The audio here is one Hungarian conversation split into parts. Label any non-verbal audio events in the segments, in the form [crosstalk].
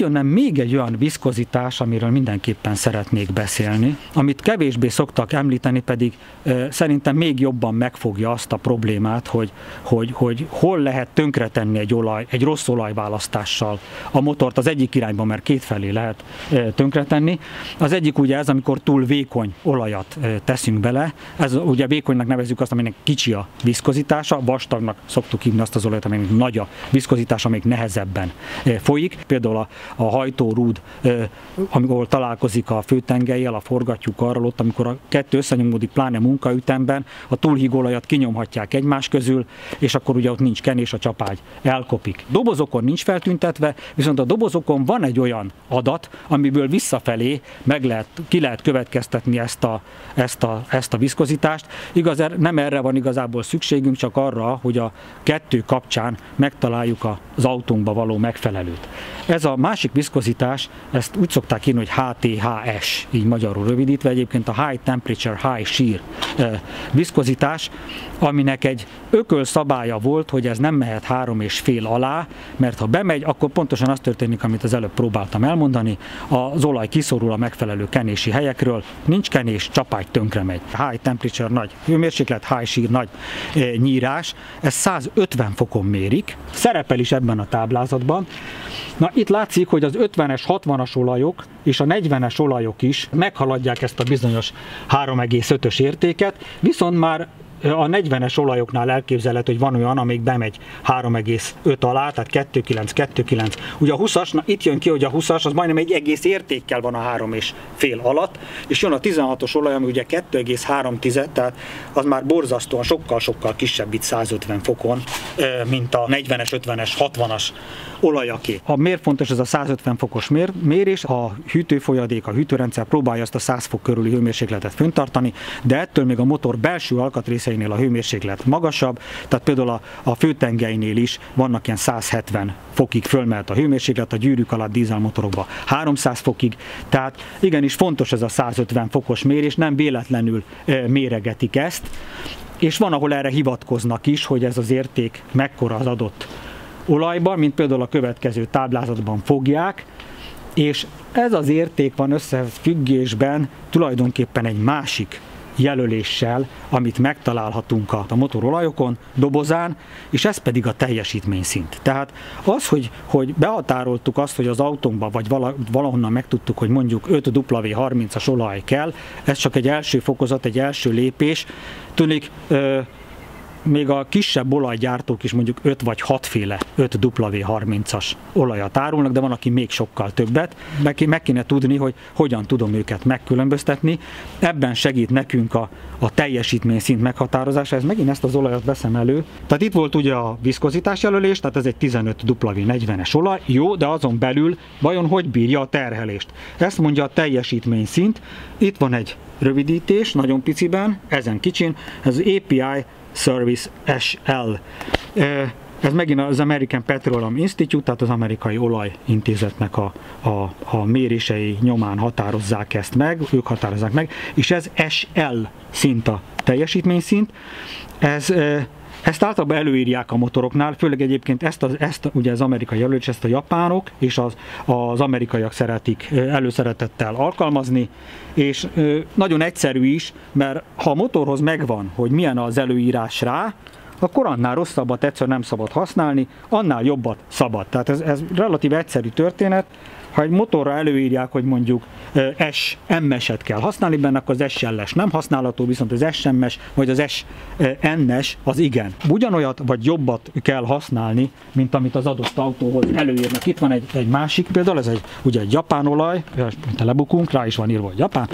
jönne még egy olyan viszkozitás, amiről mindenképpen szeretnék beszélni, amit kevésbé szoktak említeni, pedig e, szerintem még jobban megfogja azt a problémát, hogy, hogy, hogy hol lehet tönkretenni egy olaj, egy rossz olajválasztással a motort az egyik irányba, mert kétfelé lehet e, tönkretenni. Az egyik ugye ez, amikor túl vékony olajat e, teszünk bele, ez ugye vékonynak nevezük azt, aminek kicsi a viszkozitása, vastagnak szoktuk hívni azt az olajat, aminek nagy a viszkozitása, még nehezebben folyik. Például a, a hajtórúd, amikor találkozik a főtengelyel, a forgatjuk arról ott, amikor a kettő összenyomódik, pláne munkaütemben, a túlhígolajat kinyomhatják egymás közül, és akkor ugye ott nincs kenés, a csapágy elkopik. Dobozokon nincs feltüntetve, viszont a dobozokon van egy olyan adat, amiből visszafelé meg lehet, ki lehet következtetni ezt a, ezt a, ezt a viszkozitást. Igaz, er, nem erre van igazából szükségünk, csak arra, hogy a kettő kapcsán megtaláljuk az autónkba való megfelelőt. Ez a másik viszkozitás, ezt úgy szokták írni, hogy HTHS, így magyarul rövidítve, egyébként a High Temperature High Shear viszkozitás, aminek egy ököl szabálya volt, hogy ez nem mehet három és fél alá, mert ha bemegy, akkor pontosan az történik, amit az előbb próbáltam elmondani, az olaj kiszorul a megfelelő kenési helyekről, nincs kenés, csapágy tönkre megy. High temperature nagy hőmérséklet, high shear nagy nyírás, ez 150 fokon mérik, szerepel is ebben a táblázatban. Na itt látszik, hogy az 50-es, 60-as olajok és a 40-es olajok is meghaladják ezt a bizonyos 3,5-ös értéket, viszont már a 40-es olajoknál elképzelhető, hogy van olyan, amíg bemegy 3,5 alá, tehát 2,9, 2,9. Ugye a 20-as, na itt jön ki, hogy a 20-as az majdnem egy egész értékkel van a 3 és fél alatt, és jön a 16-os olaj, ami ugye 2,3, tehát az már borzasztóan sokkal-sokkal kisebb itt 150 fokon, mint a 40-es, 50-es, 60-as olajaké. A miért fontos ez a 150 fokos mér, mérés? A hűtőfolyadék, a hűtőrendszer próbálja azt a 100 fok körüli hőmérsékletet föntartani, de ettől még a motor belső alkatrészeinél a hőmérséklet magasabb, tehát például a, a főtengelynél is vannak ilyen 170 fokig fölmelt a hőmérséklet, a gyűrűk alatt dízelmotorokban 300 fokig, tehát igenis fontos ez a 150 fokos mérés, nem véletlenül méregetik ezt, és van, ahol erre hivatkoznak is, hogy ez az érték mekkora az adott olajban, mint például a következő táblázatban fogják, és ez az érték van összefüggésben tulajdonképpen egy másik jelöléssel, amit megtalálhatunk a motorolajokon, dobozán, és ez pedig a teljesítményszint. Tehát az, hogy, hogy behatároltuk azt, hogy az autónkba, vagy valahonnan megtudtuk, hogy mondjuk 5W30-as olaj kell, ez csak egy első fokozat, egy első lépés, tűnik még a kisebb olajgyártók is mondjuk 5 vagy 6 féle 5W30-as olajat árulnak, de van, aki még sokkal többet. Meg, meg kéne tudni, hogy hogyan tudom őket megkülönböztetni. Ebben segít nekünk a, a teljesítmény szint meghatározása. Ez megint ezt az olajat veszem elő. Tehát itt volt ugye a viszkozitás jelölés, tehát ez egy 15W40-es olaj. Jó, de azon belül vajon hogy bírja a terhelést? Ezt mondja a teljesítmény szint. Itt van egy rövidítés, nagyon piciben, ezen kicsin, ez az API Service SL. Ez megint az American Petroleum Institute, tehát az amerikai olajintézetnek a, a, a mérései nyomán határozzák ezt meg, ők határozzák meg, és ez SL szint a teljesítményszint. Ez ezt általában előírják a motoroknál, főleg egyébként ezt, az, ezt ugye az amerikai jelölés, ezt a japánok és az, az amerikaiak szeretik előszeretettel alkalmazni, és nagyon egyszerű is, mert ha a motorhoz megvan, hogy milyen az előírás rá, akkor annál rosszabbat egyszer nem szabad használni, annál jobbat szabad. Tehát ez, ez relatív egyszerű történet, ha egy motorra előírják, hogy mondjuk S, MS-et kell használni benne, akkor az S-es nem használható, viszont az SMS vagy az SN-es az igen. Ugyanolyat vagy jobbat kell használni, mint amit az adott autóhoz előírnak. Itt van egy, egy másik például, ez egy, ugye egy japán olaj, mint lebukunk, rá is van írva, hogy japán,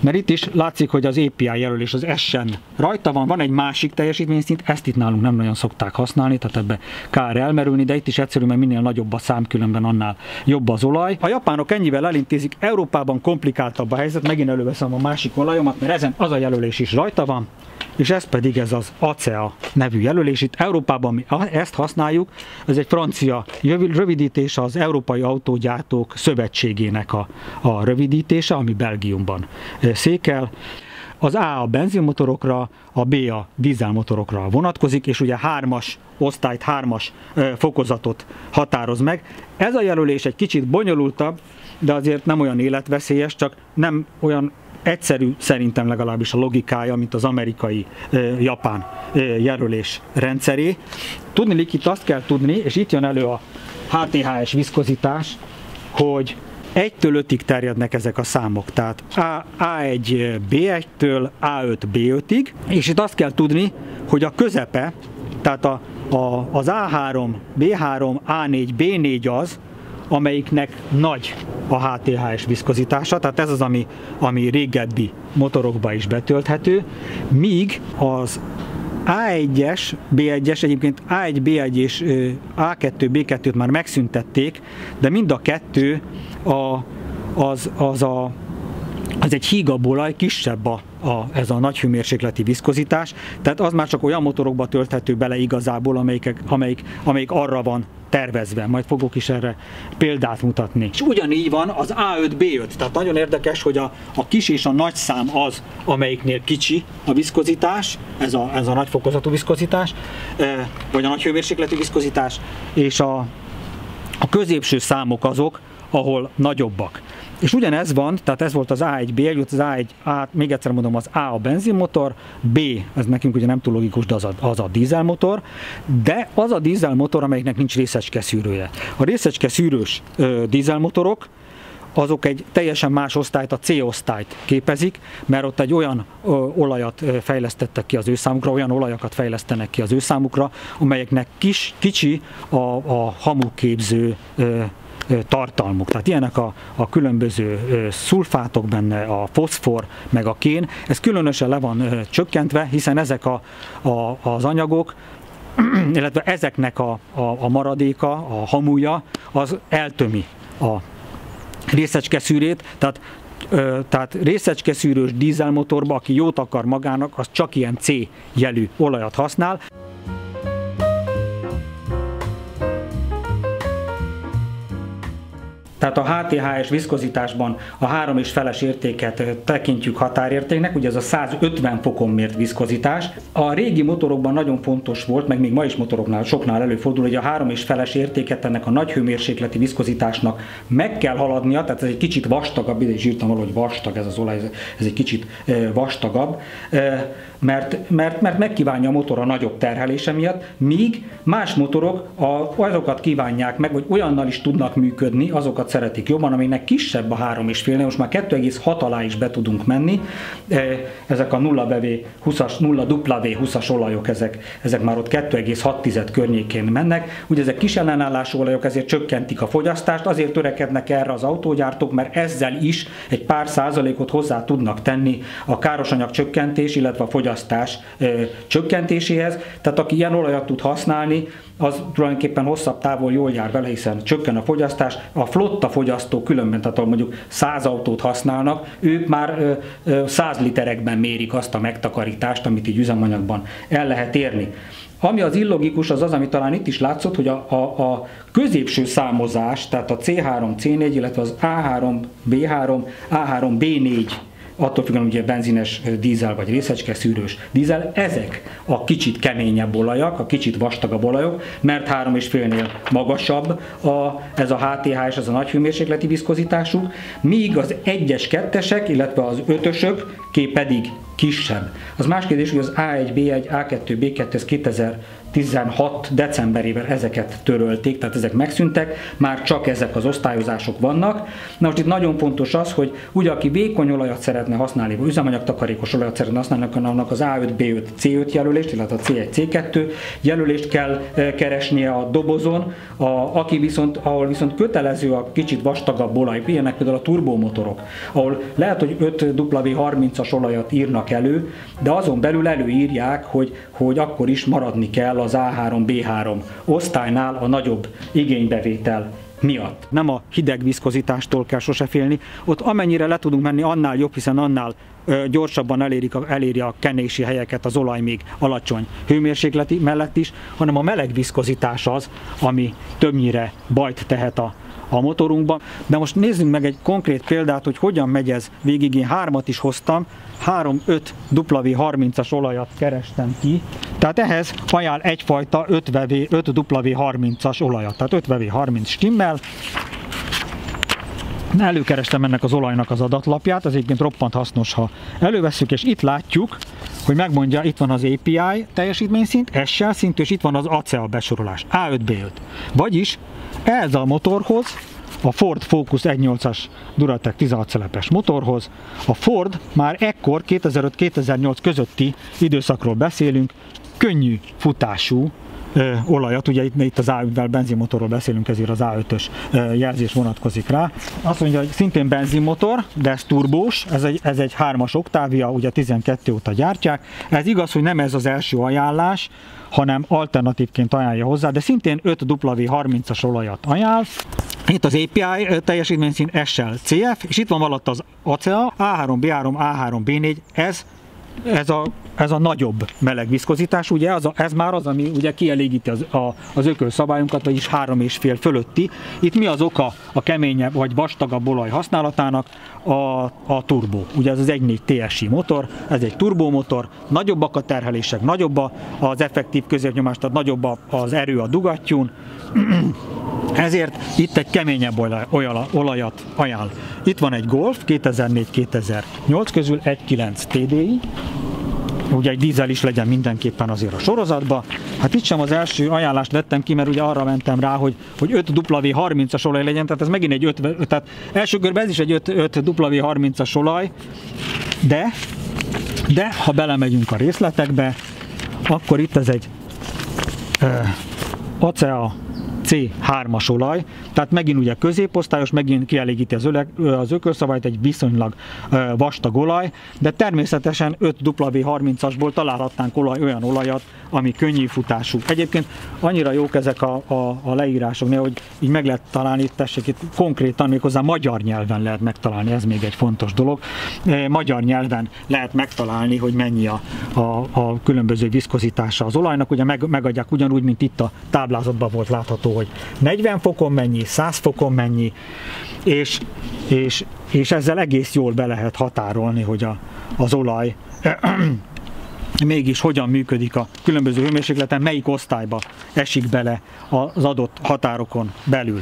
mert itt is látszik, hogy az API jelölés az S-en rajta van, van egy másik teljesítményszint, ezt itt nálunk nem nagyon szokták használni, tehát ebbe kár elmerülni, de itt is egyszerű, mert minél nagyobb a szám, különben annál jobb az olaj. A japánok ennyivel elintézik, Európában komplikáltabb a helyzet, megint előveszem a másik olajomat, mert ezen az a jelölés is rajta van, és ez pedig ez az ACEA nevű jelölés. Itt Európában mi ezt használjuk, ez egy francia rövidítés az Európai Autógyártók Szövetségének a, a rövidítése, ami Belgiumban székel. Az A a benzinmotorokra, a B a dízelmotorokra vonatkozik, és ugye hármas osztályt, hármas fokozatot határoz meg. Ez a jelölés egy kicsit bonyolultabb, de azért nem olyan életveszélyes, csak nem olyan egyszerű szerintem legalábbis a logikája, mint az amerikai, japán jelölés rendszeré. Tudni itt azt kell tudni, és itt jön elő a HTHS viszkozitás, hogy 1-től 5-ig terjednek ezek a számok, tehát A, A1 B1-től A5 B5-ig, és itt azt kell tudni, hogy a közepe, tehát a, a, az A3, B3, A4, B4 az, amelyiknek nagy a HTHS viszkozitása, tehát ez az, ami, ami régebbi motorokba is betölthető, míg az A1-es, B1-es, egyébként A1, B1 és A2, B2-t már megszüntették, de mind a kettő a, az, az a az egy hígabolaj, kisebb a, a, ez a nagy hőmérsékleti viszkozitás, tehát az már csak olyan motorokba tölthető bele igazából, amelyik, amelyik, amelyik arra van tervezve, majd fogok is erre példát mutatni. És ugyanígy van az A5-B5, tehát nagyon érdekes, hogy a, a kis és a nagy szám az, amelyiknél kicsi a viszkozitás, ez a, ez a nagy fokozatú viszkozitás, vagy a nagy hőmérsékletű viszkozitás, és a, a középső számok azok, ahol nagyobbak. És ugyanez van, tehát ez volt az A1, B1, az A1, A, még egyszer mondom, az A a benzinmotor, B, ez nekünk ugye nem túl logikus, de az a, az a dízelmotor, de az a dízelmotor, amelyiknek nincs részecske szűrője. A részecske szűrős ö, dízelmotorok, azok egy teljesen más osztályt, a C-osztályt képezik, mert ott egy olyan ö, olajat fejlesztettek ki az ő számukra, olyan olajakat fejlesztenek ki az ő számukra, amelyeknek kis, kicsi a, a hamuképző ö, tartalmuk. Tehát ilyenek a, a különböző szulfátok benne, a foszfor, meg a kén. Ez különösen le van csökkentve, hiszen ezek a, a, az anyagok [clears throat] illetve ezeknek a, a, a maradéka, a hamuja, az eltömi a részecskeszűrét, tehát Ö, tehát részecskeszűrős dízelmotorba, aki jót akar magának, az csak ilyen C jelű olajat használ. Tehát a HTHS viszkozitásban a három és feles értéket tekintjük határértéknek, ugye ez a 150 fokon mért viszkozitás. A régi motorokban nagyon fontos volt, meg még ma is motoroknál soknál előfordul, hogy a három és feles értéket ennek a nagy hőmérsékleti viszkozitásnak meg kell haladnia, tehát ez egy kicsit vastagabb, ide is írtam valahogy vastag ez az olaj, ez egy kicsit vastagabb mert, mert, mert megkívánja a motor a nagyobb terhelése miatt, míg más motorok a, azokat kívánják meg, hogy olyannal is tudnak működni, azokat szeretik jobban, aminek kisebb a 3,5, most már 2,6 alá is be tudunk menni. E, ezek a 0 BV 20-as, 0 W20-as olajok, ezek, ezek már ott 2,6 környékén mennek. Ugye ezek kis ellenállású olajok, ezért csökkentik a fogyasztást, azért törekednek erre az autógyártók, mert ezzel is egy pár százalékot hozzá tudnak tenni a károsanyag csökkentés, illetve a fogyasztás fogyasztás csökkentéséhez. Tehát aki ilyen olajat tud használni, az tulajdonképpen hosszabb távol jól jár vele, hiszen csökken a fogyasztás. A flotta fogyasztó különben, tehát mondjuk 100 autót használnak, ők már 100 literekben mérik azt a megtakarítást, amit így üzemanyagban el lehet érni. Ami az illogikus, az az, ami talán itt is látszott, hogy a, a, a középső számozás, tehát a C3, C4, illetve az A3, B3, A3, B4 attól függően ugye benzines dízel vagy részecske szűrős dízel, ezek a kicsit keményebb olajak, a kicsit vastagabb olajok, mert 3,5-nél magasabb a, ez a HTH és ez a nagy hőmérsékleti viszkozitásuk, míg az egyes kettesek, illetve az ötösök pedig kisebb. Az más kérdés, hogy az A1, B1, A2, B2, ez 2000 16 decemberével ezeket törölték, tehát ezek megszűntek, már csak ezek az osztályozások vannak. Na most itt nagyon fontos az, hogy ugye aki vékony olajat szeretne használni, vagy üzemanyagtakarékos olajat szeretne használni, annak az A5, B5, C5 jelölést, illetve a C1, C2 jelölést kell e, keresnie a dobozon, a, aki viszont, ahol viszont kötelező a kicsit vastagabb olaj, ilyenek például a turbomotorok, ahol lehet, hogy 5W30-as olajat írnak elő, de azon belül előírják, hogy, hogy akkor is maradni kell az A3, B3 osztálynál a nagyobb igénybevétel miatt. Nem a hideg viszkozitástól kell sose félni, ott amennyire le tudunk menni, annál jobb, hiszen annál gyorsabban elérik a, eléri a kenési helyeket az olaj még alacsony hőmérsékleti mellett is, hanem a meleg viszkozitás az, ami többnyire bajt tehet a, a motorunkba. De most nézzünk meg egy konkrét példát, hogy hogyan megy ez végig. Én hármat is hoztam, 3-5 W30-as olajat kerestem ki, tehát ehhez ajánl egyfajta 5W, 5 W30-as olajat, tehát 5 W30 stimmel, előkerestem ennek az olajnak az adatlapját, ez egyébként roppant hasznos, ha elővesszük, és itt látjuk, hogy megmondja, itt van az API teljesítményszint, S-sel szintű, és itt van az ACEA besorolás, A5B5. Vagyis ez a motorhoz, a Ford Focus 1.8-as Duratec 16 szelepes motorhoz. A Ford már ekkor 2005-2008 közötti időszakról beszélünk, könnyű futású olajat, ugye itt, itt az A5-vel benzinmotorról beszélünk, ezért az A5-ös jelzés vonatkozik rá. Azt mondja, hogy szintén benzinmotor, de ez turbós, ez egy, ez egy 3-as oktávia, ugye 12 óta gyártják. Ez igaz, hogy nem ez az első ajánlás, hanem alternatívként ajánlja hozzá, de szintén 5W30-as olajat ajánl. Itt az API teljesítményszín SL CF, és itt van alatt az ACEA, A3, B3, A3, B4, ez ez a, ez a nagyobb meleg viszkozitás, ugye az a, ez már az, ami ugye kielégíti az, a, az vagyis három és fél fölötti. Itt mi az oka a keményebb vagy vastagabb olaj használatának? A, a turbó. Ugye ez az 1.4 TSI motor, ez egy turbomotor, nagyobbak a terhelések, nagyobb az effektív középnyomás, tehát nagyobb az erő a dugattyún, ezért itt egy keményebb olaj, olajat ajánl. Itt van egy Golf 2004-2008 közül 1.9 TDI, ugye egy dízel is legyen mindenképpen azért a sorozatba. Hát itt sem az első ajánlást vettem ki, mert ugye arra mentem rá, hogy, hogy 5W30-as olaj legyen, tehát ez megint egy 5, tehát első körben ez is egy 5, 5W30-as olaj, de, de ha belemegyünk a részletekbe, akkor itt ez egy uh, Acea C3-as olaj, tehát megint ugye középosztályos, megint kielégíti az, öleg, az ökölszabályt egy viszonylag vastag olaj, de természetesen 5W30-asból találhatnánk olaj, olyan olajat, ami könnyű futású. Egyébként annyira jók ezek a, a, a leírások, hogy így meg lehet találni, tessék itt konkrétan méghozzá magyar nyelven lehet megtalálni, ez még egy fontos dolog. Magyar nyelven lehet megtalálni, hogy mennyi a, a, a különböző viszkozitása az olajnak, ugye meg, megadják ugyanúgy, mint itt a táblázatban volt látható, hogy 40 fokon mennyi, 100 fokon mennyi, és, és, és ezzel egész jól be lehet határolni, hogy a, az olaj [clears throat] mégis hogyan működik a különböző hőmérsékleten, melyik osztályba esik bele az adott határokon belül.